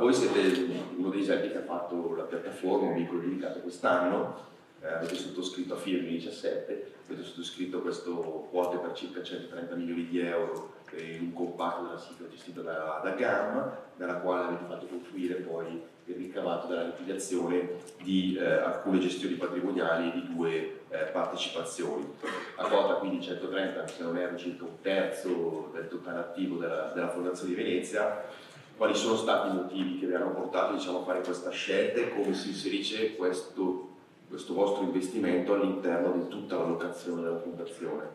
voi siete uno dei esempi che ha fatto la piattaforma, un vincolo dedicato quest'anno, eh, avete sottoscritto a firme 17, avete sottoscritto questo quote per circa 130 milioni di euro in un comparto della sigla gestito da, da GAM, dalla quale avete fatto confluire poi il ricavato dalla liquidazione di eh, alcune gestioni patrimoniali di due eh, partecipazioni. A quota quindi 130, se non erro, circa un terzo del totale attivo della, della Fondazione di Venezia. Quali sono stati i motivi che vi hanno portato diciamo, a fare questa scelta e come si inserisce questo, questo vostro investimento all'interno di tutta la locazione della Fondazione?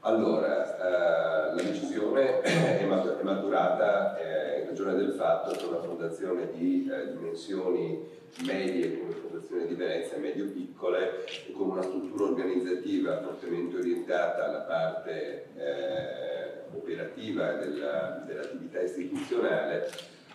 Allora, eh, la decisione è maturata eh, in ragione del fatto che una fondazione di eh, dimensioni medie come Fondazione di Venezia, medio-piccole, e con una struttura organizzativa fortemente orientata alla parte eh, operativa della, dell'attività istituzionale,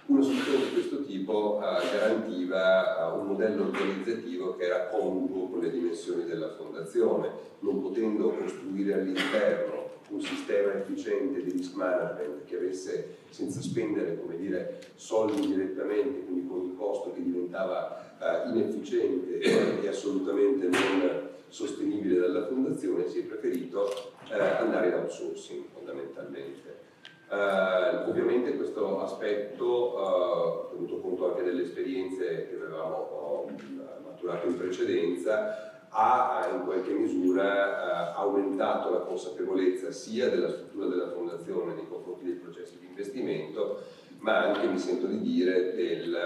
una soluzione di questo tipo uh, garantiva uh, un modello organizzativo che era congruo con le dimensioni della fondazione, non potendo costruire all'interno un sistema efficiente di risk management che avesse, senza spendere dire, soldi direttamente, quindi con il costo che diventava uh, inefficiente e assolutamente non sostenibile dalla fondazione, si è preferito andare in outsourcing fondamentalmente. Uh, ovviamente questo aspetto, uh, tenuto conto anche delle esperienze che avevamo uh, maturato in precedenza, ha in qualche misura aumentato la consapevolezza sia della struttura della fondazione nei confronti dei processi di investimento, ma anche, mi sento di dire, del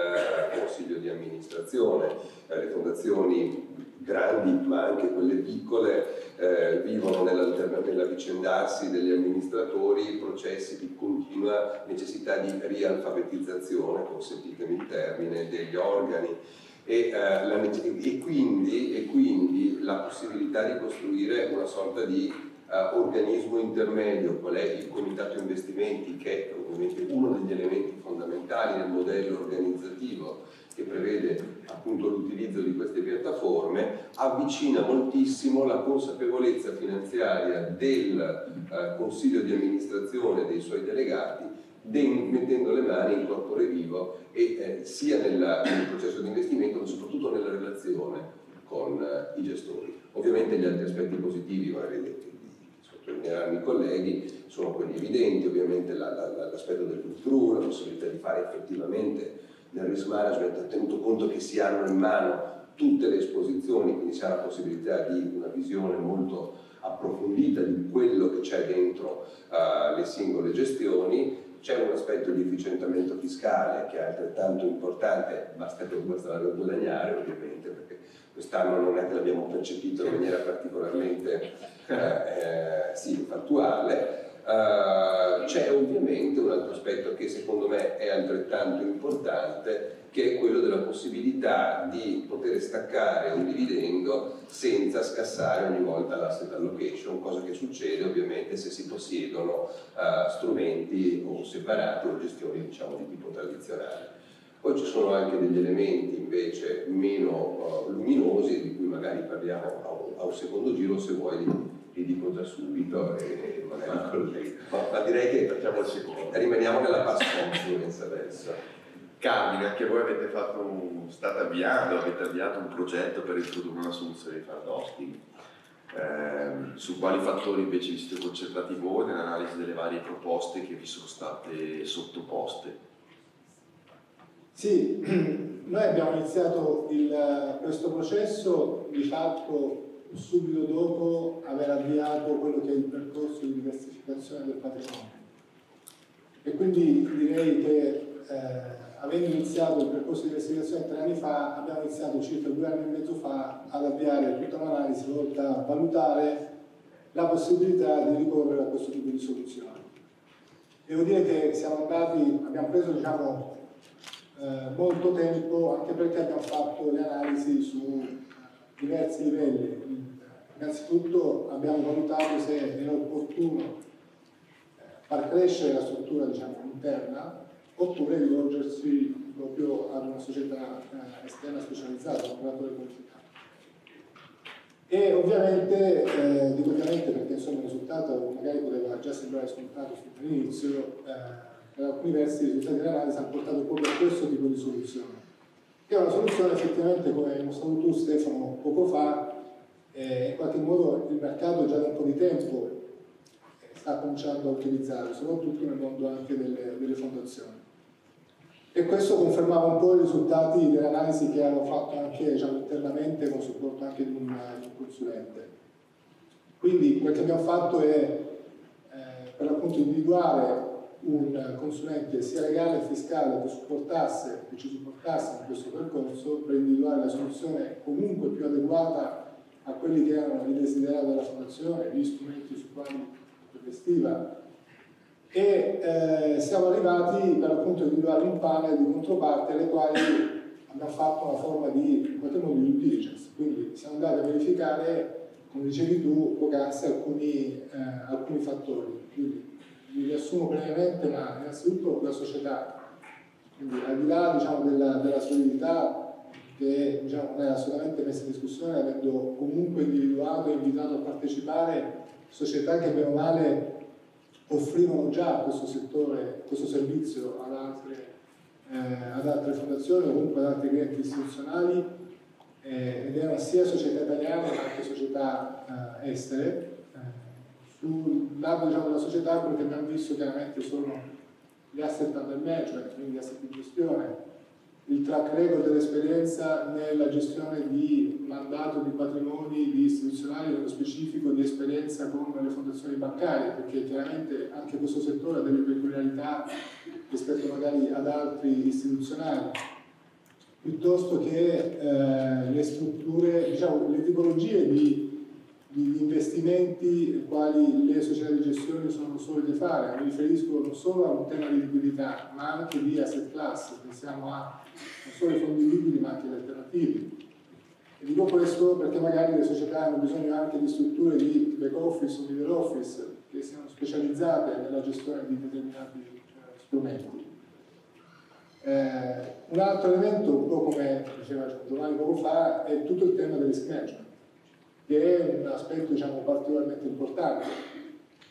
consiglio di amministrazione. le fondazioni grandi ma anche quelle piccole eh, vivono nell'avvicendarsi degli amministratori processi di continua necessità di rialfabetizzazione, consentitemi il termine, degli organi. E, eh, la, e, quindi, e, quindi, la possibilità di costruire una sorta di eh, organismo intermedio, qual è il comitato investimenti che è ovviamente uno degli elementi fondamentali nel modello organizzativo che prevede appunto l'utilizzo di queste piattaforme, avvicina moltissimo la consapevolezza finanziaria del eh, consiglio di amministrazione dei suoi delegati mettendo le mani in corpore vivo e eh, sia nella, nel processo di investimento ma soprattutto nella relazione con eh, i gestori. Ovviamente gli altri aspetti positivi, magari sottolineeranno i colleghi, sono quelli evidenti, ovviamente l'aspetto del look la possibilità di fare effettivamente nel risk management, tenuto conto che si hanno in mano tutte le esposizioni, quindi si ha la possibilità di una visione molto approfondita di quello che c'è dentro uh, le singole gestioni, c'è un aspetto di efficientamento fiscale che è altrettanto importante, basta che basta guadagnare ovviamente, perché quest'anno non è che l'abbiamo percepito in maniera particolarmente eh, eh, sì, fattuale, Uh, c'è ovviamente un altro aspetto che secondo me è altrettanto importante, che è quello della possibilità di poter staccare un dividendo senza scassare ogni volta l'asset allocation, cosa che succede ovviamente se si possiedono uh, strumenti o separati o gestioni diciamo, di tipo tradizionale. Poi ci sono anche degli elementi invece meno uh, luminosi di cui magari parliamo a, a un secondo giro se vuoi li dico già subito e non è un collega. Ma, ma direi che facciamo il secondo. Rimaniamo nella past confluence adesso. Carmine, anche voi avete fatto un, state avviando, avete avviato un progetto per introdurre una soluzione di fund hosting. Eh, su quali fattori invece vi siete concentrati voi nell'analisi delle varie proposte che vi sono state sottoposte? Sì, noi abbiamo iniziato il, questo processo di fatto subito dopo aver avviato quello che è il percorso di diversificazione del patrimonio. E quindi direi che eh, avendo iniziato il percorso di diversificazione tre anni fa, abbiamo iniziato circa due anni e mezzo fa ad avviare tutta un'analisi volta a valutare la possibilità di ricorrere a questo tipo di soluzioni. Devo dire che siamo andati, abbiamo preso diciamo, eh, molto tempo anche perché abbiamo fatto le analisi su diversi livelli. Innanzitutto abbiamo valutato se è opportuno eh, far crescere la struttura diciamo, interna oppure rivolgersi proprio ad una società eh, esterna specializzata, un operatore qualificato. E ovviamente, eh, dico ovviamente perché insomma, il risultato magari poteva già sembrare scontato all'inizio, eh, per alcuni versi i risultati dell'analisi hanno portato proprio a questo tipo di soluzione, che è una soluzione effettivamente, come hai mostrato tu Stefano poco fa, eh, in qualche modo il mercato già da un po' di tempo sta cominciando a utilizzare, soprattutto nel mondo anche delle, delle fondazioni. E questo confermava un po' i risultati dell'analisi che hanno fatto anche diciamo, internamente con supporto anche di un, di un, consulente. Quindi quel che abbiamo fatto è eh, per l'appunto individuare un consulente sia legale che fiscale che supportasse, che ci supportasse in questo percorso per individuare la soluzione comunque più adeguata a quelli che erano i desiderati della fondazione, gli strumenti su quali investiva e eh, siamo arrivati per appunto individuare un panel di controparti alle quali abbiamo fatto una forma di, in qualche modo, di due diligence, quindi siamo andati a verificare, come dicevi tu, poc'anzi alcuni, eh, alcuni fattori. Quindi li riassumo brevemente, ma innanzitutto la società, quindi al di là diciamo, della, della solidità che diciamo, non è assolutamente messa in discussione, avendo comunque individuato e invitato a partecipare società che meno male offrivano già questo settore, questo servizio ad altre, eh, ad altre fondazioni o comunque ad altri clienti istituzionali eh, ed erano sia società italiane anche società eh, estere. Sul lato diciamo, della società quello che abbiamo visto chiaramente sono gli asset under management, quindi gli asset di gestione, il track record dell'esperienza nella gestione di mandato di patrimoni di istituzionali, nello specifico di esperienza con le fondazioni bancarie, perché chiaramente anche questo settore ha delle peculiarità rispetto magari ad altri istituzionali, piuttosto che eh, le strutture, diciamo, le tipologie di di investimenti quali le società di gestione sono solite fare. Mi riferisco non solo a un tema di liquidità, ma anche di asset class, pensiamo a non solo i fondi liquidi ma anche gli alternativi. E dico questo perché magari le società hanno bisogno anche di strutture di back office o middle office che siano specializzate nella gestione di determinati eh, strumenti. Eh, un altro elemento, un po' come diceva Giovanni poco fa, è tutto il tema del risk management che è un aspetto diciamo, particolarmente importante,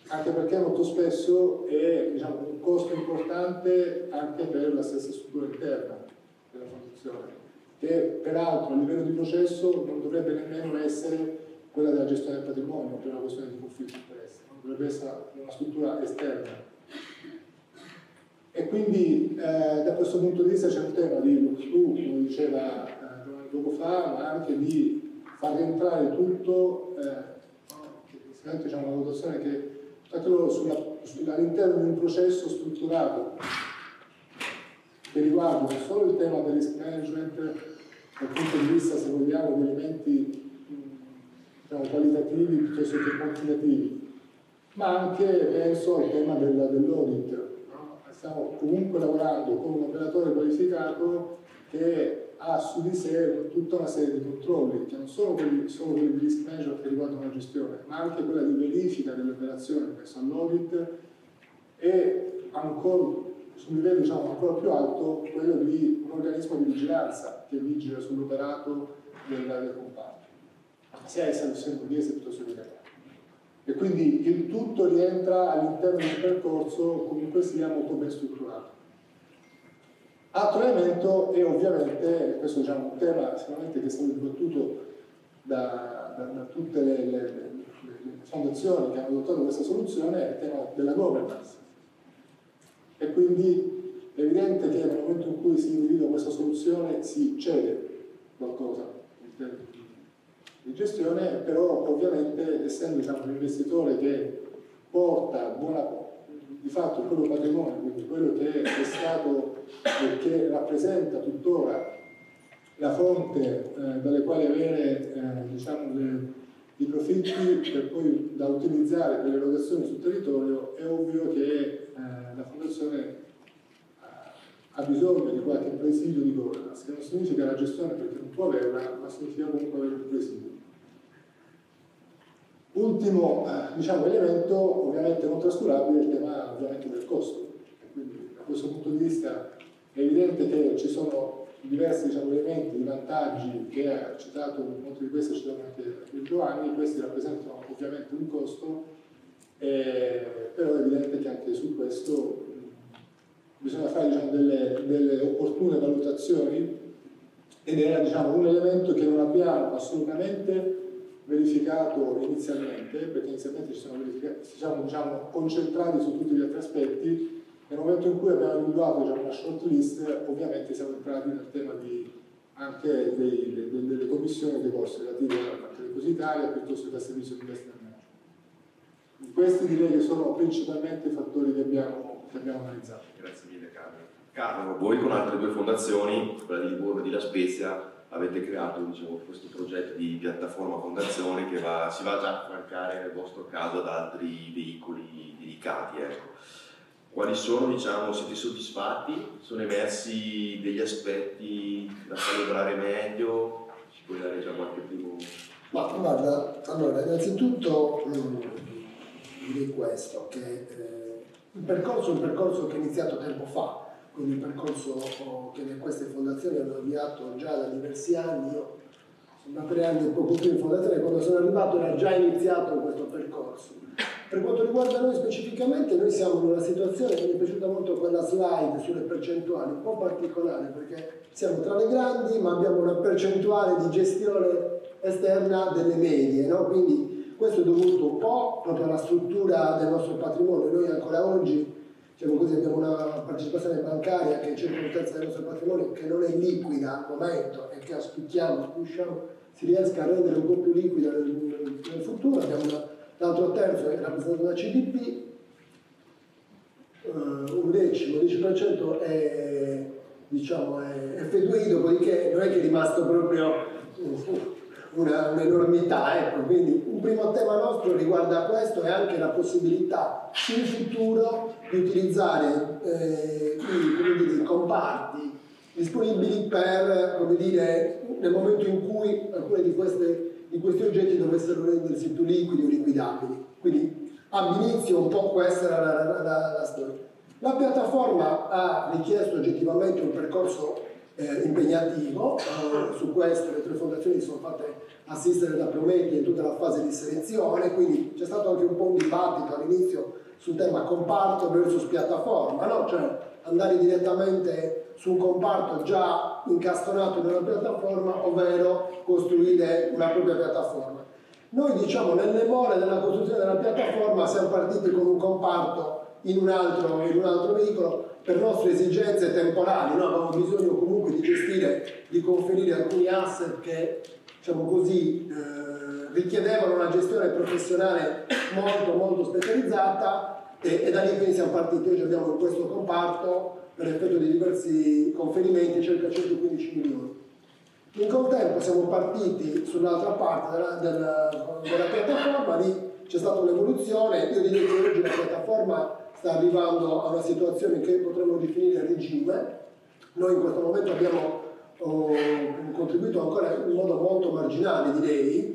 anche perché molto spesso è diciamo, un costo importante anche per la stessa struttura interna della fondazione, che peraltro a livello di processo non dovrebbe nemmeno essere quella della gestione del patrimonio per una questione di conflitto di interesse, dovrebbe essere una struttura esterna. E quindi eh, da questo punto di vista c'è un tema di look come diceva eh, poco fa, ma anche di far rientrare tutto, eh, c'è una valutazione che all'interno di un processo strutturato che riguarda non solo il tema del risk management dal punto di vista, se vogliamo, di elementi diciamo, qualitativi piuttosto che quantitativi, ma anche penso al tema del, dell'audit. Stiamo comunque lavorando con un operatore qualificato che ha su di sé tutta una serie di controlli, che non sono quelli, solo quelli di risk management che riguardano la gestione, ma anche quella di verifica delle operazioni, penso all'audit, e ancora su un livello diciamo, ancora più alto quello di un organismo di vigilanza che vigila sull'operato del, del comparto, sia essa lussemburghese piuttosto che italiano. E quindi il tutto rientra all'interno di un percorso comunque sia molto ben strutturato. Altro elemento è ovviamente, questo diciamo, è un tema sicuramente che è stato dibattuto da, da, da tutte le, le, le, fondazioni che hanno adottato questa soluzione, è il tema della governance. E quindi è evidente che nel momento in cui si individua questa soluzione si cede qualcosa in termini di gestione, però ovviamente essendo diciamo, un investitore che porta buona di fatto il proprio patrimonio, quello che è stato e che rappresenta tuttora la fonte eh, dalle quali avere eh, diciamo, le, i profitti per poi da utilizzare per le erogazioni sul territorio, è ovvio che eh, la Fondazione eh, ha bisogno di qualche presidio di governance, che non significa la gestione perché non può averla, ma significa comunque avere un presidio. Ultimo eh, diciamo, elemento, ovviamente non trascurabile, è il tema del costo. Questo punto di vista è evidente che ci sono diversi diciamo, elementi di vantaggi che ha citato, molti di questi ha citato anche Giovanni, questi rappresentano ovviamente un costo, eh, però è evidente che anche su questo bisogna fare diciamo, delle, delle, opportune valutazioni ed era diciamo, un elemento che non abbiamo assolutamente verificato inizialmente, perché inizialmente ci siamo diciamo, concentrati su tutti gli altri aspetti, nel momento in cui abbiamo individuato diciamo, una short list ovviamente siamo entrati nel tema di, anche dei, dei, delle commissioni dei corsi relativi alla parte depositaria piuttosto che al servizio di investimento. Questi direi che sono principalmente i fattori che abbiamo, che abbiamo analizzato. Grazie mille Carlo. Carlo, voi con altre due fondazioni, quella di Livorno e di La Spezia, avete creato diciamo, questo progetto di piattaforma fondazione che va, si va già a affiancare nel vostro caso ad altri veicoli dedicati. Ecco. Quali sono, diciamo, siete soddisfatti? Sono emersi degli aspetti da calibrare meglio? Ci puoi dare già qualche primo... Ma guarda, allora, innanzitutto mm, direi questo, che eh, il percorso è un percorso che è iniziato tempo fa, quindi un percorso che queste fondazioni hanno avviato già da diversi anni. Io sono da tre anni e poco più in fondazione, quando sono arrivato era già iniziato questo percorso. Per quanto riguarda noi specificamente, noi siamo in una situazione mi è piaciuta molto quella slide sulle percentuali, un po' particolare perché siamo tra le grandi ma abbiamo una percentuale di gestione esterna delle medie, no? quindi questo è dovuto un po' proprio alla struttura del nostro patrimonio. Noi ancora oggi diciamo così, abbiamo una partecipazione bancaria che è circa un terzo del nostro patrimonio che non è liquida al momento e che auspichiamo, auspiciamo si riesca a rendere un po' più liquida nel, nel futuro. Abbiamo una l'altro terzo è rappresentato da CDP, eh, un decimo, 10% è, diciamo, è F2I, dopodiché non è che è rimasto proprio una, un'enormità, ecco, quindi un primo tema nostro riguarda questo e anche la possibilità in futuro di utilizzare eh, i comparti disponibili per, come dire, nel momento in cui alcune di queste di questi oggetti dovessero rendersi più liquidi o liquidabili. Quindi all'inizio un po' questa era la, la, la, la storia. La piattaforma ha richiesto oggettivamente un percorso eh, impegnativo, eh, su questo le tre fondazioni sono fatte assistere da Prometi in tutta la fase di selezione, quindi c'è stato anche un po' un dibattito all'inizio sul tema comparto versus piattaforma, no? cioè andare direttamente su un comparto già incastonato nella piattaforma, ovvero costruire una propria piattaforma. Noi diciamo nelle more della costruzione della piattaforma siamo partiti con un comparto in un altro, in un altro veicolo per nostre esigenze temporali, noi avevamo bisogno comunque di gestire, di conferire alcuni asset che diciamo così, eh, richiedevano una gestione professionale molto molto specializzata e, e da lì quindi siamo partiti, oggi abbiamo in questo comparto per effetto di diversi conferimenti circa 115 milioni. In contempo siamo partiti sull'altra parte della, della, della piattaforma, lì c'è stata un'evoluzione, io direi che oggi la piattaforma sta arrivando a una situazione che potremmo definire regime, noi in questo momento abbiamo oh, contribuito ancora in modo molto marginale direi,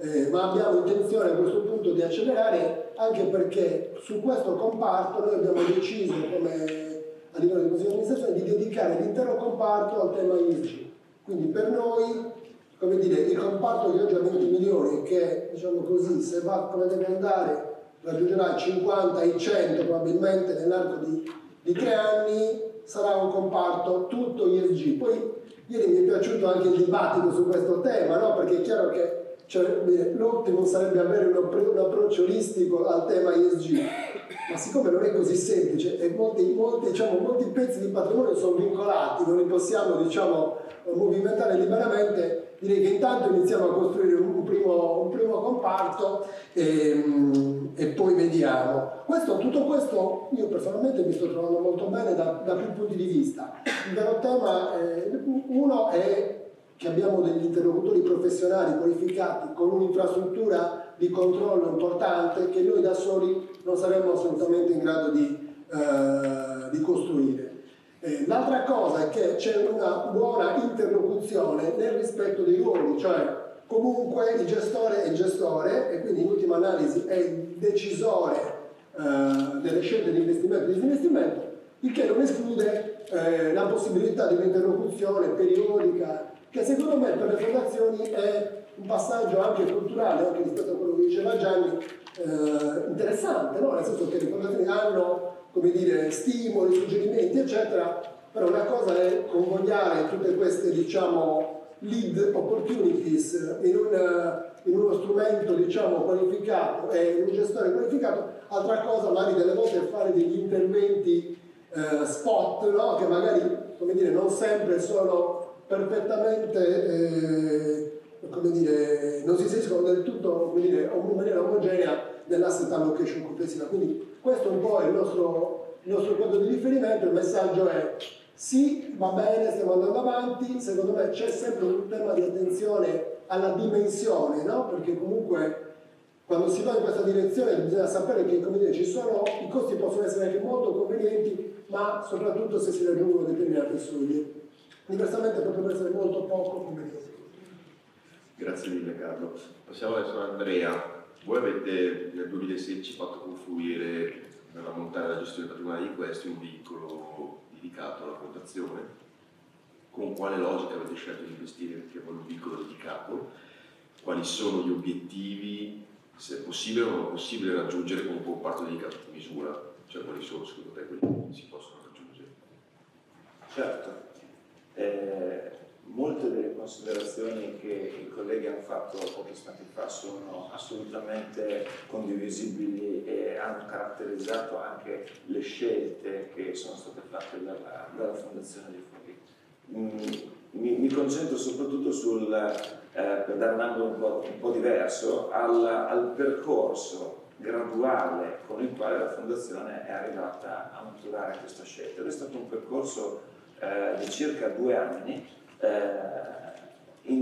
eh, ma abbiamo intenzione a questo punto di accelerare anche perché su questo comparto noi abbiamo deciso come a livello di consiglio di amministrazione di dedicare l'intero comparto al tema ISG. Quindi per noi, come dire, il comparto che oggi ha 20 milioni che, diciamo così, se va come deve andare, raggiungerà i 50 i 100 probabilmente nell'arco di, di tre anni, sarà un comparto tutto ISG. Poi ieri mi è piaciuto anche il dibattito su questo tema, no? perché è chiaro che cioè, l'ottimo sarebbe avere un, un, approccio olistico al tema ESG, ma siccome non è così semplice e molti, molti, diciamo, molti pezzi di patrimonio sono vincolati, non li possiamo diciamo, movimentare liberamente, direi che intanto iniziamo a costruire un primo, un primo comparto e, e, poi vediamo. Questo, tutto questo io personalmente mi sto trovando molto bene da, da più punti di vista. Il vero tema, eh, uno è che abbiamo degli interlocutori professionali qualificati con un'infrastruttura di controllo importante che noi da soli non saremmo assolutamente in grado di, eh, di costruire. Eh, l'altra cosa è che c'è una buona interlocuzione nel rispetto dei ruoli, cioè comunque il gestore è il gestore e quindi in ultima analisi è il decisore eh, delle scelte di investimento e di disinvestimento, il che non esclude eh, la possibilità di un'interlocuzione periodica che secondo me per le fondazioni è un passaggio anche culturale, anche rispetto a quello che diceva Gianni, eh, interessante, no? nel senso che le fondazioni hanno dire, stimoli, suggerimenti, eccetera, però una cosa è convogliare tutte queste, diciamo, lead opportunities in, un, in uno strumento, diciamo, qualificato e in un gestore qualificato, altra cosa magari delle volte è fare degli interventi eh, spot, no? che magari, dire, non sempre sono perfettamente... Eh, come dire, non si inseriscono del tutto come dire, in maniera omogenea nell'asset allocation complessiva. Quindi questo è un po' il nostro, il nostro punto di riferimento, il messaggio è sì, va bene, stiamo andando avanti, secondo me c'è sempre un tema di attenzione alla dimensione, no? perché comunque quando si va in questa direzione bisogna sapere che dire, ci sono, i costi possono essere anche molto convenienti, ma soprattutto se si raggiungono determinate soglie. Diversamente potrebbero essere molto poco convenienti. Grazie mille Carlo. Passiamo adesso a Andrea. Voi avete nel 2016 fatto confluire nella montagna della gestione patrimoniale di questo un veicolo dedicato alla fondazione. Con quale logica avete scelto di investire in un veicolo dedicato? Quali sono gli obiettivi, se è possibile o non possibile raggiungere con un comparto dedicato di misura? Cioè quali sono secondo te quelli che si possono raggiungere? Certo. Eh molte delle considerazioni che i colleghi hanno fatto pochi istanti fa sono assolutamente condivisibili e hanno caratterizzato anche le scelte che sono state fatte dalla, dalla Fondazione di Fuori. Mm, mi, mi, concentro soprattutto sul, eh, per dare un angolo un po', un po diverso, al, al, percorso graduale con il quale la Fondazione è arrivata a maturare questa scelta. Ed è stato un percorso eh, di circa due anni eh,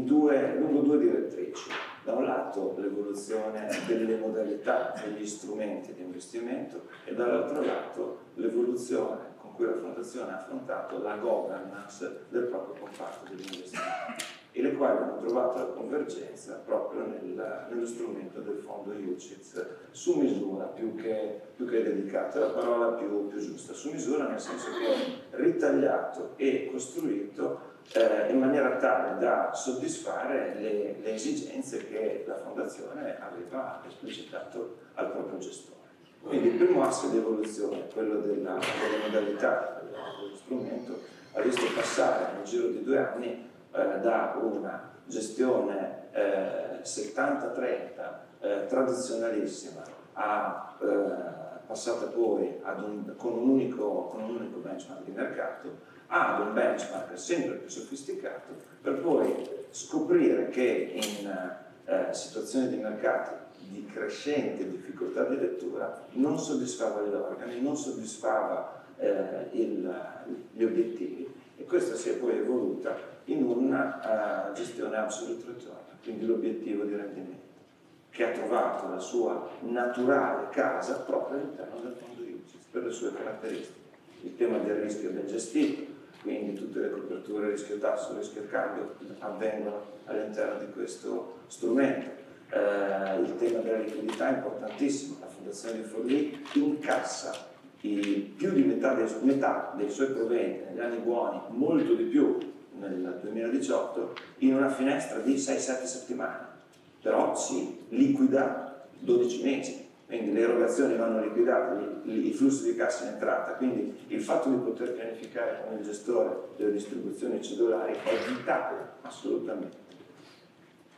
due, lungo due direttrici. Da un lato l'evoluzione delle modalità degli strumenti di investimento e dall'altro lato l'evoluzione con cui la Fondazione ha affrontato la governance del proprio comparto degli investimenti e le quali hanno trovato la convergenza proprio nel, nello strumento del fondo UCITS su misura più che, più che dedicato, è la parola più, più giusta, su misura nel senso che ritagliato e costruito eh, in maniera tale da soddisfare le, le, esigenze che la Fondazione aveva esplicitato al proprio gestore. Quindi il primo asse di evoluzione, quello della, delle modalità dello strumento, ha visto passare nel giro di due anni eh, da una gestione eh, 70-30 eh, tradizionalissima a eh, passata poi un, con, un unico, con un unico benchmark di mercato ad un benchmark sempre più sofisticato per poi scoprire che in situazioni di mercato di crescente difficoltà di lettura non soddisfava gli organi, non soddisfava eh, il, gli obiettivi. E questa si è poi evoluta in una uh, gestione absolute return, quindi l'obiettivo di rendimento, che ha trovato la sua naturale casa proprio all'interno del fondo UCITS per le sue caratteristiche. Il tema del rischio ben gestito, quindi tutte le coperture rischio tasso, rischio cambio avvengono all'interno di questo strumento. Eh, il tema della liquidità è importantissimo, la Fondazione di Forlì incassa i, più di metà dei, metà dei suoi proventi negli anni buoni, molto di più nel 2018, in una finestra di 6-7 settimane, però si liquida 12 mesi quindi le erogazioni vanno liquidate, i flussi di cassa in entrata, quindi il fatto di poter pianificare con il gestore delle distribuzioni cedolari è vitale, assolutamente.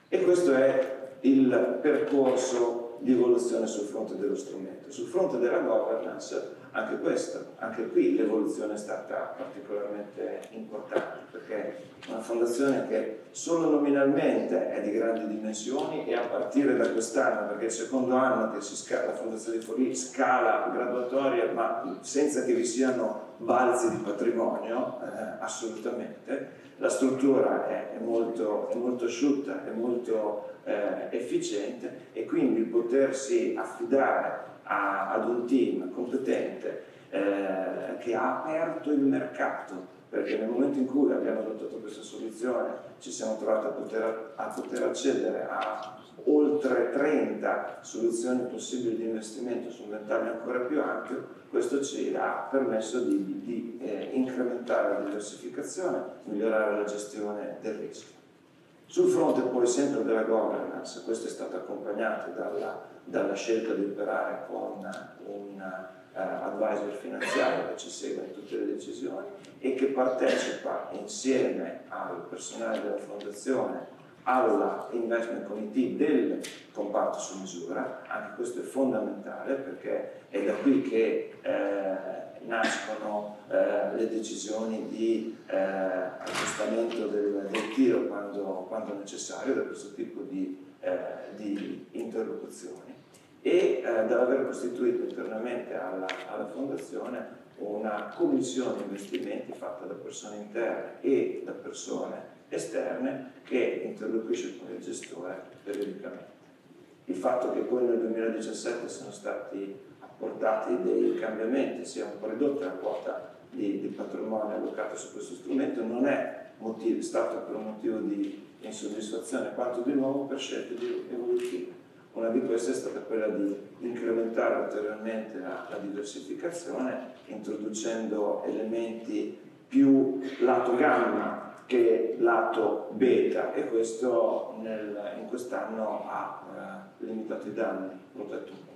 E questo è il percorso di evoluzione sul fronte dello strumento. Sul fronte della governance anche questo, anche qui l'evoluzione è stata particolarmente importante perché una fondazione che solo nominalmente è di grandi dimensioni e a partire da quest'anno, perché è il secondo anno che scala, la Fondazione di Forlì scala graduatoria ma senza che vi siano balzi di patrimonio, eh, assolutamente, la struttura è, è, molto, è molto, asciutta, è molto eh, efficiente e quindi potersi affidare a, ad un team competente eh, che ha aperto il mercato, perché nel momento in cui abbiamo adottato questa soluzione ci siamo trovati a poter, a poter accedere a oltre 30 soluzioni possibili di investimento su un ventaglio ancora più ampio, questo ci ha permesso di, di eh, incrementare la diversificazione, migliorare la gestione del rischio. Sul fronte poi sempre della governance, questo è stato accompagnato dalla, dalla scelta di operare con un uh, advisor finanziario che ci segue in tutte le decisioni e che partecipa insieme al personale della fondazione alla investment committee del comparto su misura, anche questo è fondamentale perché è da qui che eh, nascono eh, le decisioni di eh, aggiustamento del, del tiro quando, quando, necessario da questo tipo di, eh, di interlocuzioni e eh, dall'aver costituito internamente alla, alla fondazione una commissione investimenti fatta da persone interne e da persone esterne che interloquisce con il gestore periodicamente. Il fatto che poi nel 2017 siano stati apportati dei cambiamenti, sia un po' ridotta la quota di, di patrimonio allocato su questo strumento, non è motivo, stato per un motivo di insoddisfazione, quanto di nuovo per scelte evolutive. Una di queste è stata quella di incrementare ulteriormente la, la diversificazione introducendo elementi più lato gamma che lato beta e questo nel, in quest'anno ha eh, limitato i danni, protetto un.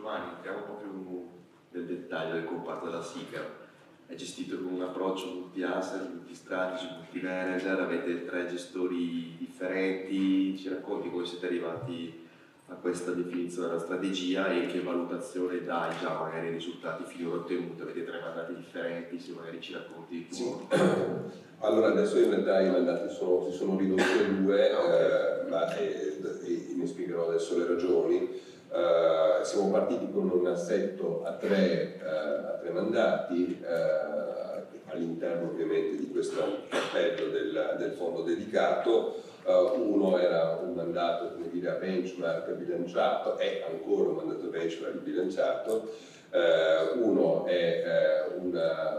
Giovanni, entriamo un po' più nel dettaglio del comparto della SICA. È gestito con un approccio multi-asset, multi-strategy, multi-manager, avete tre gestori differenti, ci racconti come siete arrivati a questa definizione della strategia e che valutazione dai già magari ai risultati finora ottenuti? Avete tre mandati differenti, se magari ci racconti. Sì. Allora adesso in realtà i mandati sono, si sono ridotti a due, ah, okay. eh, ma eh, ne spiegherò adesso le ragioni. Uh, siamo partiti con un assetto a tre, uh, a tre mandati uh, all'interno ovviamente di questo cappello del, del fondo dedicato Uh, uno era un mandato come dire, a benchmark bilanciato, è ancora un mandato benchmark bilanciato, uh, uno è un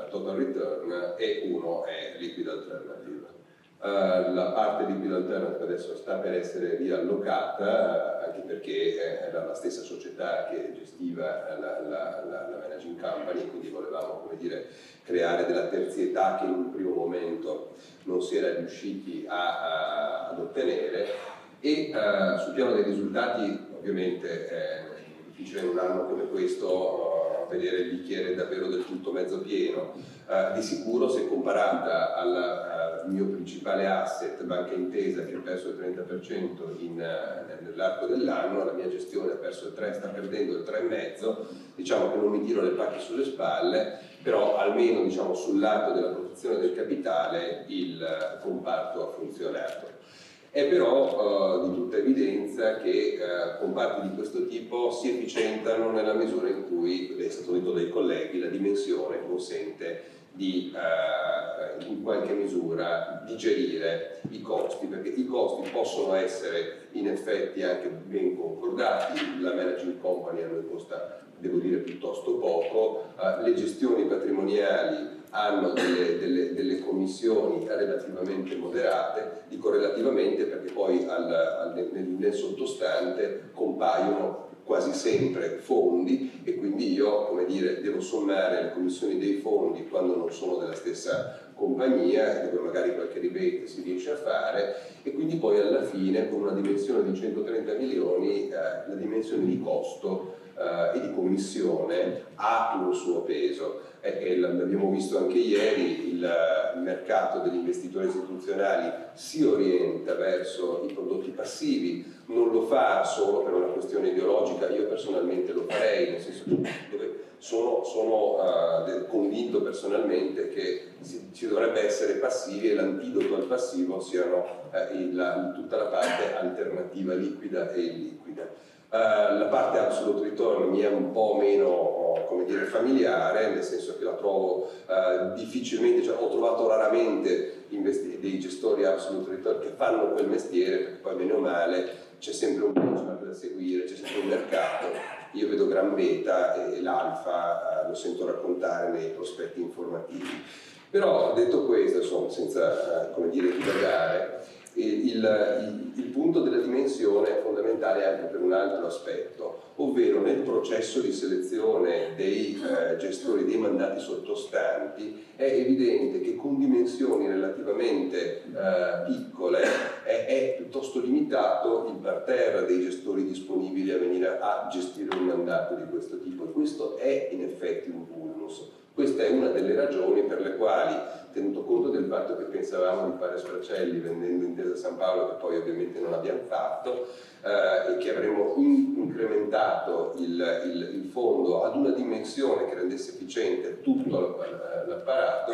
total return e uno è liquid alternative. La parte liquid alternative adesso sta per essere riallocata anche perché era la stessa società che gestiva la, la, la, la managing company, quindi volevamo dire, creare della terzietà che in un primo momento non si era riusciti a, a, ad ottenere. E uh, sul piano dei risultati ovviamente è difficile in un anno come questo vedere il bicchiere davvero del tutto mezzo pieno. Uh, di sicuro se comparata al mio principale asset, Banca Intesa, che ha perso il 30% in, nell'arco dell'anno, la mia gestione ha perso il 3, sta perdendo il 3,5%, diciamo che non mi tiro le pacche sulle spalle, però almeno diciamo, sul lato della protezione del capitale il comparto ha funzionato. È però uh, di tutta evidenza che uh, comparti di questo tipo si efficientano nella misura in cui, è stato detto dai colleghi, la dimensione consente di uh, in qualche misura digerire i costi, perché i costi possono essere in effetti anche ben concordati, la managing company a noi costa devo dire piuttosto poco, uh, le gestioni patrimoniali hanno delle, delle, delle, commissioni relativamente moderate, dico relativamente perché poi al, al, nel, nel sottostante compaiono quasi sempre fondi e quindi io come dire, devo sommare le commissioni dei fondi quando non sono della stessa compagnia dove magari qualche rebate si riesce a fare e quindi poi alla fine con una dimensione di 130 milioni eh, la dimensione di costo eh, e di commissione ha un suo peso. E, l'abbiamo visto anche ieri, il, il mercato degli investitori istituzionali si orienta verso i prodotti passivi, non lo fa solo per una questione ideologica, io personalmente lo farei, nel senso dove sono, sono uh, convinto personalmente che ci dovrebbe essere passivi e l'antidoto al passivo siano uh, il, tutta la parte alternativa liquida e illiquida. Uh, la parte absolute return mi è un po' meno come dire, familiare, nel senso che la trovo uh, difficilmente, cioè ho trovato raramente dei gestori absolute return che fanno quel mestiere, perché poi bene o male c'è sempre un benchmark da seguire, c'è sempre un mercato. Io vedo gran beta e l'alfa uh, lo sento raccontare nei prospetti informativi. Però detto questo, insomma, senza dire divagare, il, il, punto della dimensione è fondamentale anche per un altro aspetto, ovvero nel processo di selezione dei eh, gestori dei mandati sottostanti è evidente che con dimensioni relativamente eh, piccole è, è, piuttosto limitato il parterre dei gestori disponibili a venire a gestire un mandato di questo tipo e questo è in effetti un vulnus. Questa è una delle ragioni per le quali tenuto conto del fatto che pensavamo di fare Sfracelli vendendo Intesa San Paolo, che poi ovviamente non abbiamo fatto, eh, e che avremmo in, incrementato il, il, il, fondo ad una dimensione che rendesse efficiente tutto l'apparato,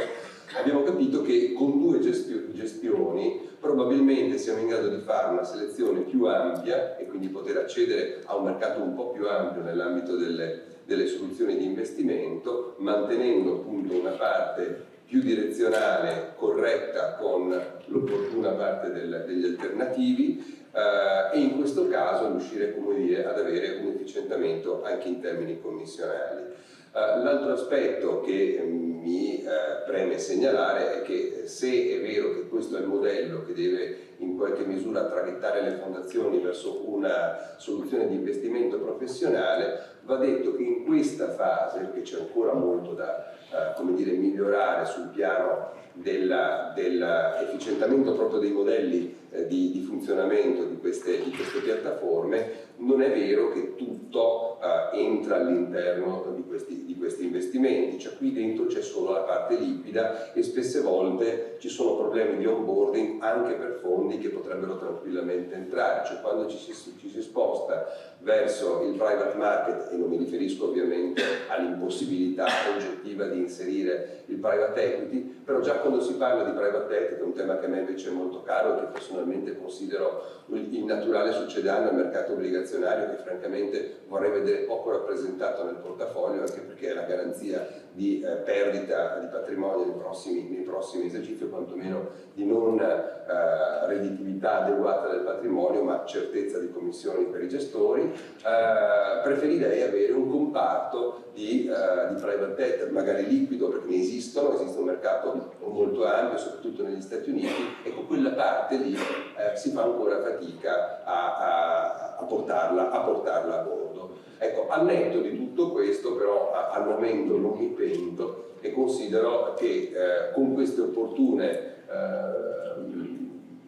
abbiamo capito che con due gestioni probabilmente siamo in grado di fare una selezione più ampia e quindi poter accedere a un mercato un po' più ampio nell'ambito delle, delle soluzioni di investimento, mantenendo appunto una parte più direzionale, corretta con l'opportuna parte del, degli alternativi eh, e in questo caso riuscire dire, ad avere un efficientamento anche in termini commissionali. Uh, l'altro aspetto che mi uh, preme segnalare è che se è vero che questo è il modello che deve in qualche misura traghettare le fondazioni verso una soluzione di investimento professionale, va detto che in questa fase, che c'è ancora molto da come dire, migliorare sul piano dell'efficientamento proprio dei modelli eh, di, di, funzionamento di queste, di queste, piattaforme, non è vero che tutto eh, entra all'interno di questi, di questi, investimenti, cioè qui dentro c'è solo la parte liquida e spesse volte ci sono problemi di onboarding anche per fondi che potrebbero tranquillamente entrare, cioè quando ci si, ci si sposta verso il private market, e non mi riferisco ovviamente all'impossibilità oggettiva di inserire il private equity, però già quando si parla di private equity, un tema che a me invece è molto caro e che personalmente considero il naturale succedaneo al mercato obbligazionario che francamente vorrei vedere poco rappresentato nel portafoglio anche perché è la garanzia di eh, perdita di patrimonio nei prossimi, nei prossimi esercizi o quantomeno di non eh, redditività adeguata del patrimonio ma certezza di commissioni per i gestori, eh, preferirei avere un comparto di, uh, di, private debt, magari liquido perché ne esistono, esiste un mercato molto ampio, soprattutto negli Stati Uniti, e con quella parte lì eh, si fa ancora fatica a, a, a, portarla, a, portarla, a bordo. Ecco, al netto di tutto questo, però a, al momento non mi pento e considero che eh, con queste opportune eh,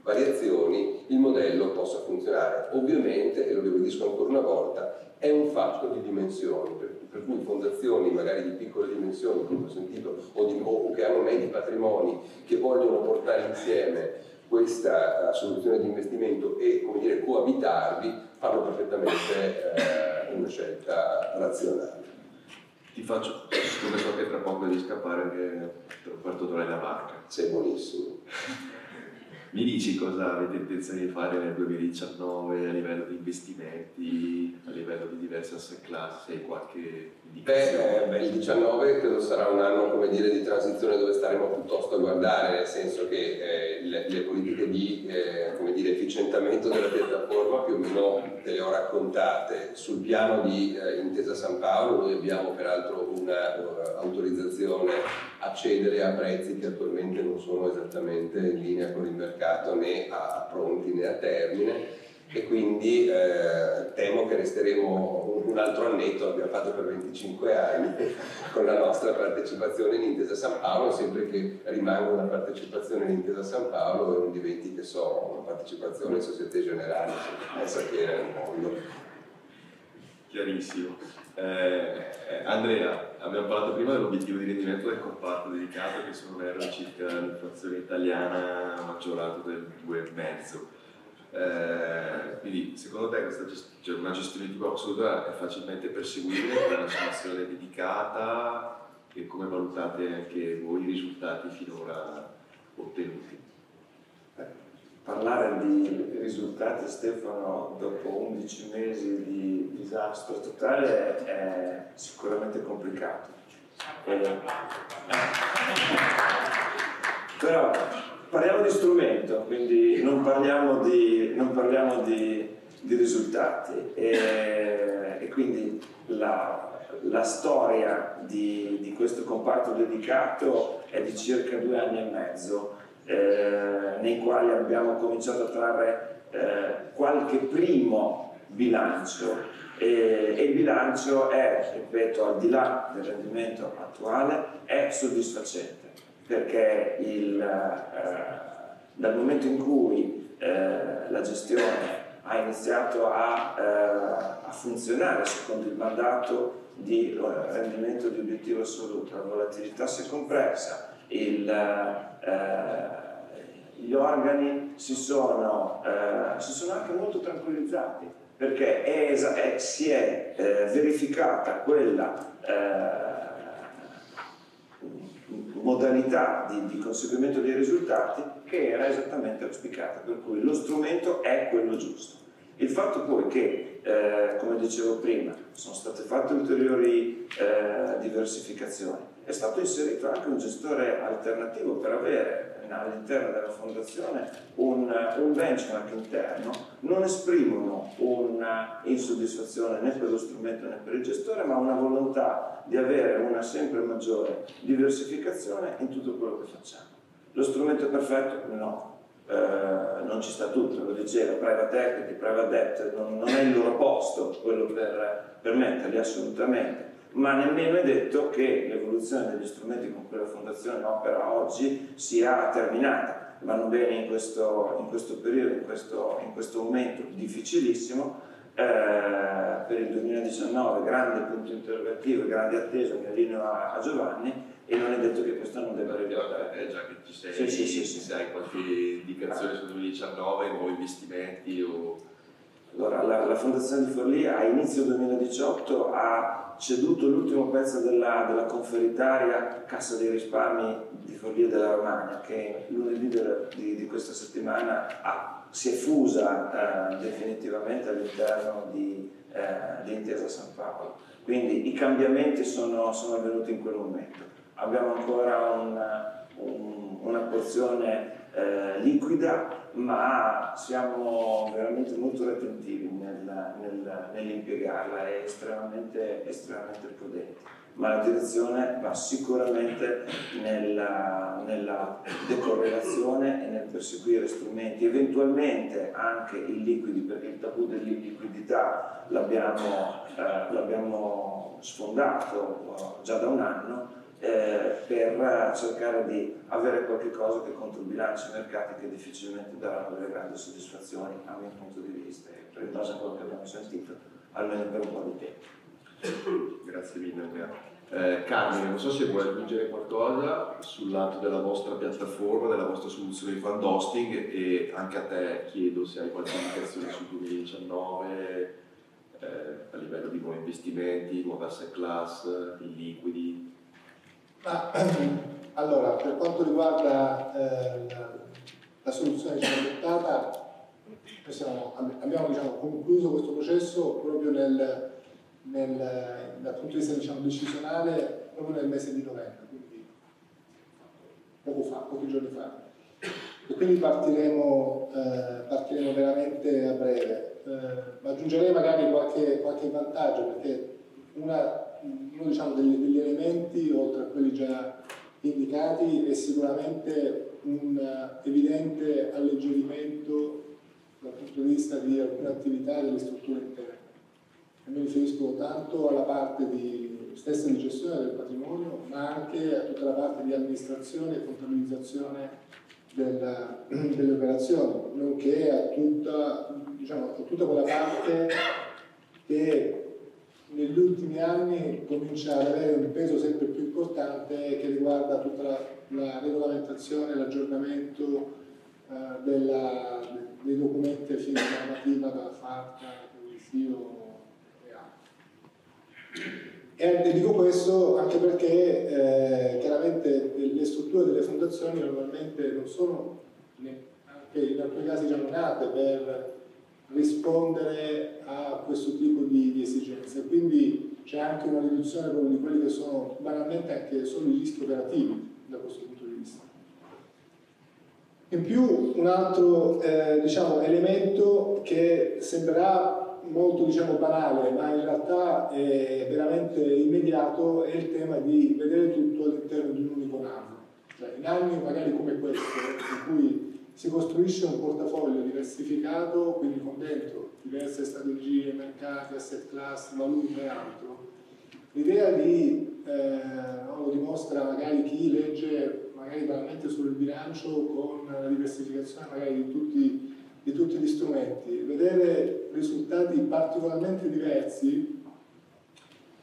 variazioni il modello possa funzionare. Ovviamente, e lo ribadisco ancora una volta, è un fatto di dimensioni, per, per, cui fondazioni magari di piccole dimensioni, come ho sentito, o, di, o che hanno medi patrimoni, che vogliono portare insieme questa uh, soluzione di investimento e come dire, coabitarvi, fanno perfettamente uh, una scelta razionale. Ti faccio, come so che tra poco devi scappare, che Roberto dovrai la barca. Sei buonissimo. Mi dici cosa avete intenzione di fare nel 2019 a livello di investimenti, a livello di diverse asset class? Qualche? Beh, beh, il 19 credo sarà un anno come dire, di transizione dove staremo piuttosto a guardare, nel senso che eh, le, le, politiche di eh, dire, efficientamento della piattaforma più o meno te le ho raccontate. Sul piano di eh, Intesa San Paolo noi abbiamo peraltro un'autorizzazione uh, accedere a prezzi che attualmente non sono esattamente in linea con il mercato né a pronti né a termine e quindi eh, temo che resteremo un, altro annetto, l'abbiamo fatto per 25 anni, con la nostra partecipazione in Intesa San Paolo, sempre che rimanga una partecipazione in Intesa San Paolo e non diventi, che so, una partecipazione in Societe Generale, a sapere nel mondo. Chiarissimo. Eh, eh, Andrea, abbiamo parlato prima dell'obiettivo di rendimento del comparto dedicato che sono erano circa l'inflazione italiana maggiorato del 2,5. Eh, quindi secondo te questa gest- cioè una gestione tipo assoluta è facilmente perseguibile con una soluzione dedicata e come valutate anche voi i risultati finora ottenuti? parlare di risultati Stefano dopo 11 mesi di disastro totale è sicuramente complicato. E... Però parliamo di strumento, quindi non parliamo di, non parliamo di, di risultati. E, e quindi la, la storia di, di questo comparto dedicato è di circa due anni e mezzo eh, nei quali abbiamo cominciato a trarre eh, qualche primo bilancio. E, e, il bilancio è, ripeto, al di là del rendimento attuale, è soddisfacente perché il, eh, dal momento in cui eh, la gestione ha iniziato a, eh, a, funzionare secondo il mandato di eh, rendimento di obiettivo assoluto, la volatilità si è compressa, il, eh, gli organi si sono, eh, si sono, anche molto tranquillizzati perché è, è, si è verificata quella modalità di, di, conseguimento dei risultati che era esattamente auspicata, per cui lo strumento è quello giusto. Il fatto poi che, eh, come dicevo prima, sono state fatte ulteriori eh, diversificazioni, è stato inserito anche un gestore alternativo per avere all'interno della fondazione un, un, benchmark interno, non esprimono un'insoddisfazione né per lo strumento né per il gestore, ma una volontà di avere una sempre maggiore diversificazione in tutto quello che facciamo. Lo strumento perfetto? No, eh, non ci sta tutto, lo diceva, private equity, private debt, non, non è il loro posto quello per, per metterli assolutamente ma nemmeno è detto che l'evoluzione degli strumenti con cui la Fondazione opera oggi sia terminata. Vanno bene in questo, in questo periodo, in questo, in questo, momento difficilissimo. Eh, per il 2019 grande punto interrogativo, grande attesa, mi allineo a, a, Giovanni e non è detto che questo non debba riguardare. Eh, già che ci sei, sì, sì, sì, sì. se hai qualche indicazione sul 2019, nuovi investimenti o... Allora, la, la Fondazione di Forlì a inizio 2018 ha ceduto l'ultimo pezzo della, della, conferitaria Cassa dei risparmi di Forlì della Romagna che lunedì di, di, questa settimana ha, si è fusa eh, definitivamente all'interno di, eh, di, Intesa San Paolo. Quindi i cambiamenti sono, sono avvenuti in quel momento. Abbiamo ancora una, un, una porzione eh, liquida, ma siamo veramente molto retentivi nel, nel, nell'impiegarla, è estremamente, estremamente prudente. Ma la direzione va sicuramente nella, nella decorrelazione e nel perseguire strumenti, eventualmente anche illiquidi, perché il tabù dell'illiquidità l'abbiamo, eh, l'abbiamo sfondato eh, già da un anno, eh, per cercare di avere qualche cosa che controbilanci i mercati che difficilmente daranno delle grandi soddisfazioni a mio punto di vista e per base a quello che abbiamo sentito almeno per un po' di tempo. Grazie mille. Eh, Carmine, non so se vuoi aggiungere qualcosa sul lato della vostra piattaforma, della vostra soluzione di fund hosting e anche a te chiedo se hai qualche indicazione sul 2019 eh, a livello di nuovi investimenti, nuove asset class, liquidi. Ma, allora, per quanto riguarda eh, la, la, soluzione abbiamo adottata, siamo, abbiamo diciamo, concluso questo processo proprio nel, nel, dal punto di vista diciamo, decisionale proprio nel mese di novembre, quindi poco fa, pochi giorni fa. E quindi partiremo, eh, partiremo veramente a breve. Eh, aggiungerei magari qualche, qualche vantaggio perché una uno diciamo, degli, degli, elementi, oltre a quelli già indicati, è sicuramente un uh, evidente alleggerimento dal punto di vista di alcune attività delle strutture interne. E mi riferisco tanto alla parte di, stessa di gestione del patrimonio, ma anche a tutta la parte di amministrazione e contabilizzazione della, delle operazioni, nonché a tutta, diciamo, a tutta quella parte che negli ultimi anni comincia ad avere un peso sempre più importante che riguarda tutta la, la regolamentazione, l'aggiornamento eh, dei documenti a fine normativa dalla FARCA, PVSIO e altri. E dico questo anche perché eh, chiaramente le strutture delle fondazioni normalmente non sono, anche in alcuni casi già nate per rispondere a questo tipo di, di esigenze. Quindi c'è anche una riduzione di quelli che sono banalmente anche solo i rischi operativi da questo punto di vista. In più un altro eh, diciamo, elemento che sembrerà molto diciamo, banale, ma in realtà è veramente immediato, è il tema di vedere tutto all'interno di un unico nano. Cioè, in anni magari come questo, in cui si costruisce un portafoglio diversificato, quindi con dentro diverse strategie, mercati, asset class, valute e altro, l'idea di, eh, lo dimostra magari chi legge magari veramente sul bilancio con la diversificazione magari di tutti, di tutti gli strumenti, vedere risultati particolarmente diversi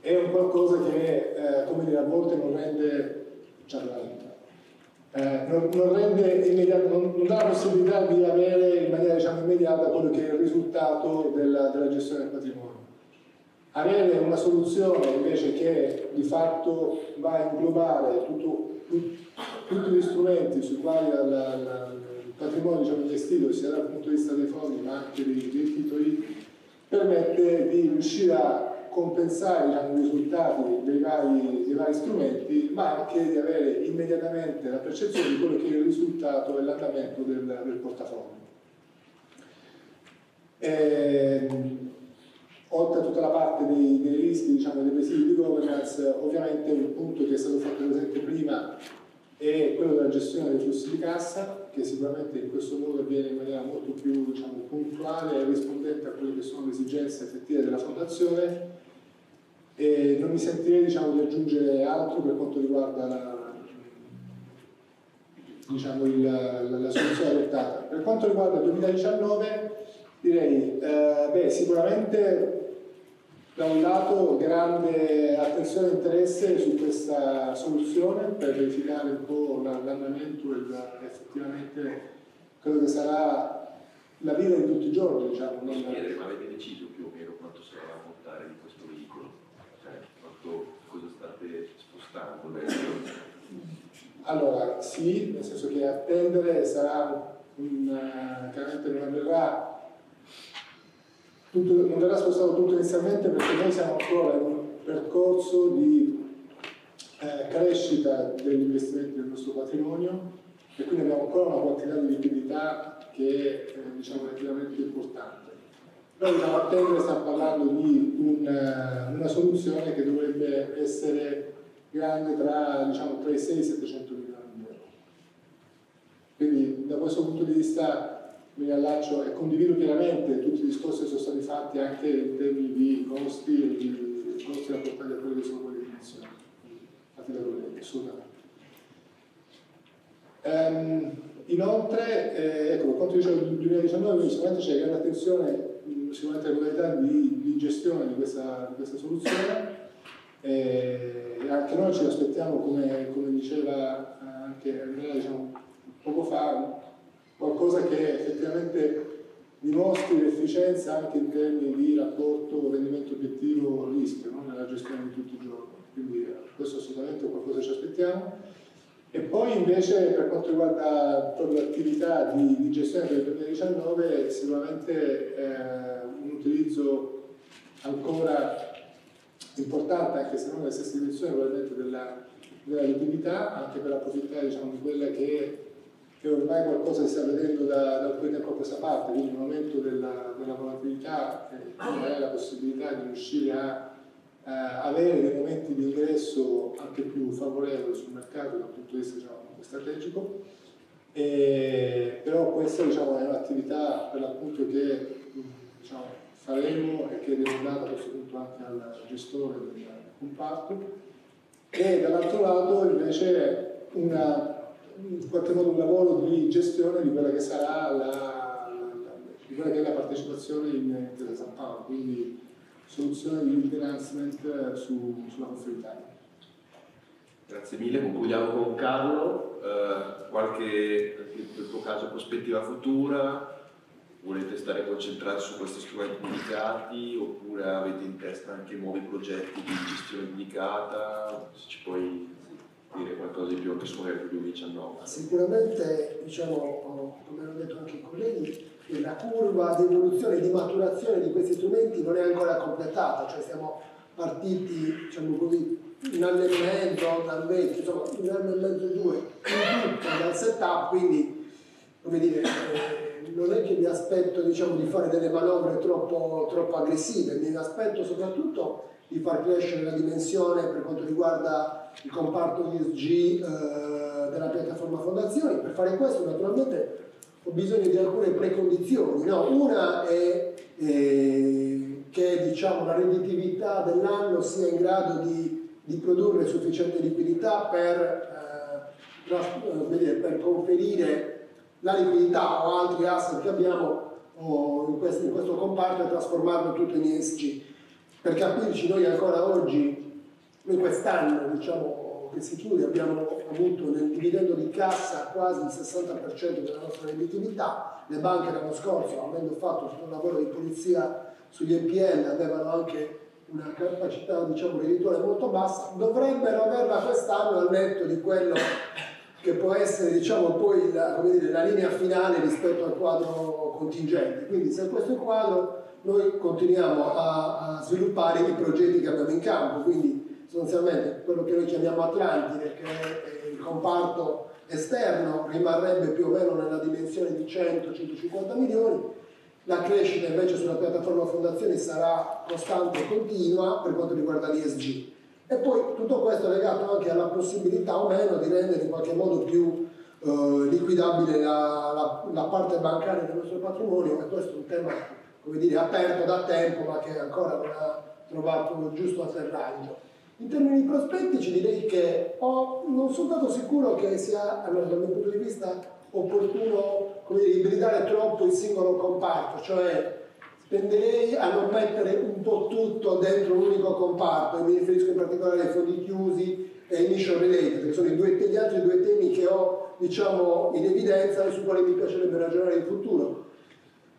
è un qualcosa che, eh, dire, a volte non rende, cioè, eh, non, non, rende non, non, dà la possibilità di avere in maniera diciamo, immediata quello che è il risultato della, della gestione del patrimonio. Avere una soluzione invece che di fatto va a inglobare tutto, tut, tutti gli strumenti sui quali la, la, la, il patrimonio diciamo, investito sia dal punto di vista dei fondi ma anche dei, dei titoli permette di riuscire a compensare diciamo, i risultati dei vari, dei vari, strumenti, ma anche di avere immediatamente la percezione di quello che è il risultato e l'andamento del, del portafoglio. E, ehm, oltre a tutta la parte dei, dei rischi, diciamo, dei presidi di governance, ovviamente un punto che è stato fatto presente prima è quello della gestione dei flussi di cassa, che sicuramente in questo modo avviene in maniera molto più diciamo, puntuale e rispondente a quelle che sono le esigenze effettive della fondazione e non mi sentirei diciamo, di aggiungere altro per quanto riguarda la, diciamo, il, la, la, soluzione adottata. Per quanto riguarda il 2019 direi eh, beh, sicuramente da un lato grande attenzione e interesse su questa soluzione per verificare un po' l'andamento e effettivamente quello che sarà la vita di tutti i giorni. Diciamo, non ma avete deciso più o meno quanto sarà la montare di questo quanto, cosa state spostando adesso? Allora, sì, nel senso che attendere sarà un, uh, chiaramente non avverrà tutto, non verrà spostato tutto inizialmente perché noi siamo ancora in un percorso di eh, crescita degli investimenti del nostro patrimonio e quindi abbiamo ancora una quantità di liquidità che è eh, diciamo, relativamente importante. Noi diciamo, attendere stiamo parlando di un, eh, una soluzione che dovrebbe essere grande tra, diciamo, tra i 6 e i 700 milioni di euro. Quindi da questo punto di vista mi riallaccio e condivido pienamente tutti i discorsi che sono stati fatti anche in termini di costi e di costi rapportati a quelli che sono quelle dimensioni. Fatti da colleghi, assolutamente. Um, inoltre, eh, ecco, per quanto dicevo del 2019, sicuramente c'è grande attenzione sicuramente le modalità di, di gestione di questa, di questa soluzione e anche noi ci aspettiamo, come, come diceva anche Andrea diciamo, poco fa, qualcosa che effettivamente dimostri l'efficienza anche in termini di rapporto rendimento obiettivo rischio no? nella gestione di tutti i giorni. Quindi questo assolutamente è qualcosa che ci aspettiamo. E poi invece per quanto riguarda proprio l'attività di, di, gestione del 2019, sicuramente eh, un utilizzo ancora importante, anche se non nella stessa dimensione, probabilmente della, della liquidità, anche per approfittare diciamo, di quella che, che ormai qualcosa si sta vedendo da, da di tempo a questa parte, quindi un aumento della, della volatilità e magari la possibilità di riuscire a eh, avere dei momenti di ingresso anche più favorevoli sul mercato dal punto di vista diciamo, strategico. E, però questa diciamo, è un'attività per l'appunto che diciamo, faremo e che a questo punto anche al gestore del comparto. E dall'altro lato invece una, in qualche modo un lavoro di gestione di quella che sarà la, la, di quella che è la partecipazione in Intesa San Paolo, quindi soluzione di enhancement su, sulla conferenza. Grazie mille, concludiamo con Carlo, eh, qualche, nel tuo caso, prospettiva futura, volete stare concentrati su questi strumenti dedicati oppure avete in testa anche nuovi progetti di gestione dedicata? Se ci puoi dire qualcosa di più anche su Mercury 2019. Sicuramente, diciamo, come hanno detto anche i colleghi, la curva di evoluzione e di maturazione di questi strumenti non è ancora completata, cioè siamo partiti, diciamo così, un anno e mezzo dal vecchio, insomma un anno e mezzo, due, dal setup, quindi come dire, eh, non è che mi aspetto diciamo, di fare delle manovre troppo, troppo aggressive, mi aspetto soprattutto di far crescere la dimensione per quanto riguarda il comparto ESG eh, della piattaforma fondazioni. Per fare questo naturalmente ho bisogno di alcune precondizioni. No? Una è eh, che diciamo, la redditività dell'anno sia in grado di, di produrre sufficiente liquidità per, eh, per conferire la liquidità o altri asset che abbiamo in questo, in questo comparto e trasformarlo tutto in ESG. Per capirci, noi ancora oggi, noi quest'anno, diciamo che si chiude, abbiamo avuto nel dividendo di cassa quasi il 60% della nostra redditività, le banche l'anno scorso, avendo fatto un lavoro di polizia sugli NPL, avevano anche una capacità diciamo, reddituale molto bassa, dovrebbero averla quest'anno al netto di quello che può essere diciamo, poi la, dire, la, linea finale rispetto al quadro contingente. Quindi se questo è il quadro, noi continuiamo a, a, sviluppare i progetti che abbiamo in campo, quindi sostanzialmente quello che noi chiamiamo Atlantide, che è il comparto esterno, rimarrebbe più o meno nella dimensione di 100-150 milioni, la crescita invece sulla piattaforma fondazioni sarà costante e continua per quanto riguarda l'ISG e poi tutto questo è legato anche alla possibilità o meno di rendere in qualche modo più eh, liquidabile la, la, la, parte bancaria del nostro patrimonio e questo è un tema come dire, aperto da tempo ma che ancora non ha trovato il giusto atterraggio. In termini prospettici direi che ho, non sono stato sicuro che sia, allora, dal mio punto di vista, opportuno come dire, ibridare troppo il singolo comparto, cioè tenderei a non mettere un po' tutto dentro un unico comparto, e mi riferisco in particolare ai fondi chiusi e ai mission related, che sono i due, gli altri due temi che ho diciamo, in evidenza e su quali mi piacerebbe ragionare in futuro.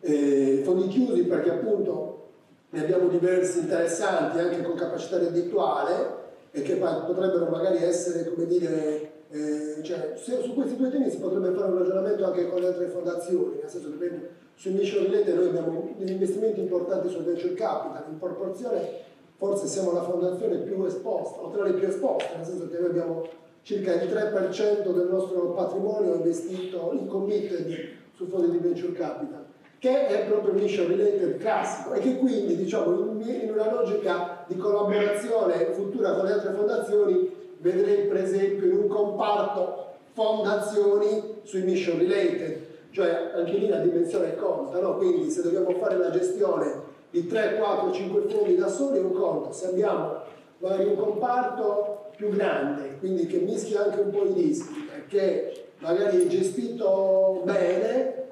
Eh, fondi chiusi perché appunto ne abbiamo diversi interessanti anche con capacità reddituale e che potrebbero magari essere, come dire, eh, cioè, su questi due temi si potrebbe fare un ragionamento anche con le altre fondazioni, nel senso che su mission related noi abbiamo degli investimenti importanti sul venture capital, in proporzione forse siamo la fondazione più esposta, o tra le più esposte, nel senso che noi abbiamo circa il 3% del nostro patrimonio investito in committed su fondi di venture capital, che è proprio mission related classico e che quindi diciamo in una logica di collaborazione futura con le altre fondazioni vedrei per esempio in un comparto fondazioni sui mission related cioè anche lì la dimensione conta, no? quindi se dobbiamo fare la gestione di 3, 4, 5 fondi da soli è un conto, se abbiamo magari un comparto più grande, quindi che mischia anche un po' i rischi, che magari è gestito bene,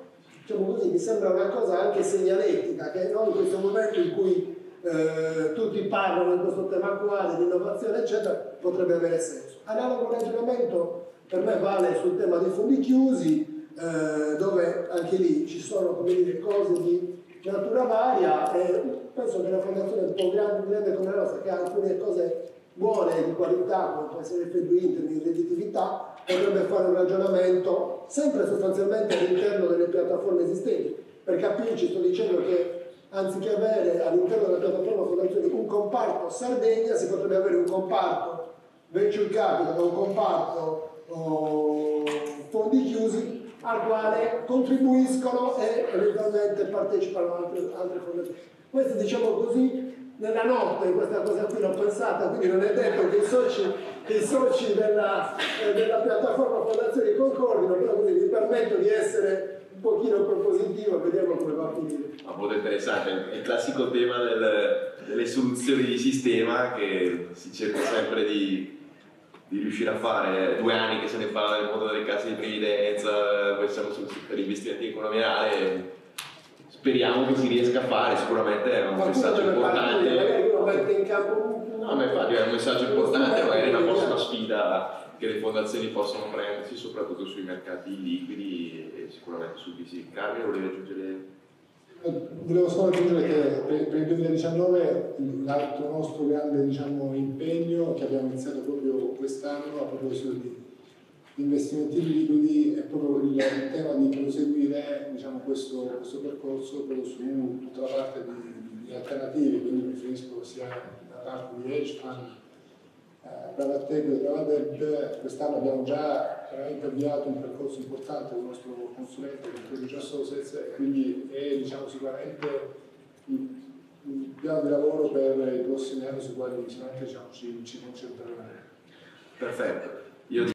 diciamo così, mi sembra una cosa anche segnaletica, che no? in questo momento in cui eh, tutti parlano di questo tema qua, dell'innovazione, eccetera, potrebbe avere senso. Analogo ragionamento per me vale sul tema dei fondi chiusi, eh, dove anche lì ci sono dire, cose di natura varia e penso che una fondazione un po' grande, grande come la nostra che ha alcune cose buone di qualità come può essere il interni di redditività potrebbe fare un ragionamento sempre sostanzialmente all'interno delle piattaforme esistenti per capirci sto dicendo che anziché avere all'interno della piattaforma fondazione un comparto Sardegna si potrebbe avere un comparto venture capital un comparto oh, fondi chiusi al quale contribuiscono e eventualmente partecipano altre, altre fondazioni. Questo diciamo così nella notte questa cosa qui l'ho pensata, quindi non è detto che i soci, che i soci della, eh, della, piattaforma Fondazioni concordino, però così mi permetto di essere un pochino propositivo, vediamo come va a finire. Ma molto interessante, il classico tema del, delle soluzioni di sistema che si cerca sempre di di riuscire a fare due anni che se ne parla nel mondo delle casse di previdenza, poi siamo per investimenti in economia reale. Speriamo che si riesca a fare, sicuramente è un messaggio importante. Magari uno mette in campo No, ma infatti è un messaggio importante, magari una prossima sfida che le fondazioni possono prendersi, soprattutto sui mercati liquidi e sicuramente sul VC. Carmine, volevi aggiungere? Volevo solo aggiungere che per, il 2019 l'altro nostro grande diciamo, impegno che abbiamo iniziato proprio quest'anno a proposito di investimenti liquidi è proprio il, il tema di proseguire diciamo, questo, questo, percorso su tutta la parte di, di alternative, quindi mi riferisco sia alla parte di hedge fund, eh, private equity, private debt, quest'anno abbiamo già avviato un percorso importante con il nostro consulente, già Sosez, e quindi è diciamo, sicuramente un piano di lavoro per i prossimi anni sui quali diciamo, ci, ci concentreremo. Perfetto.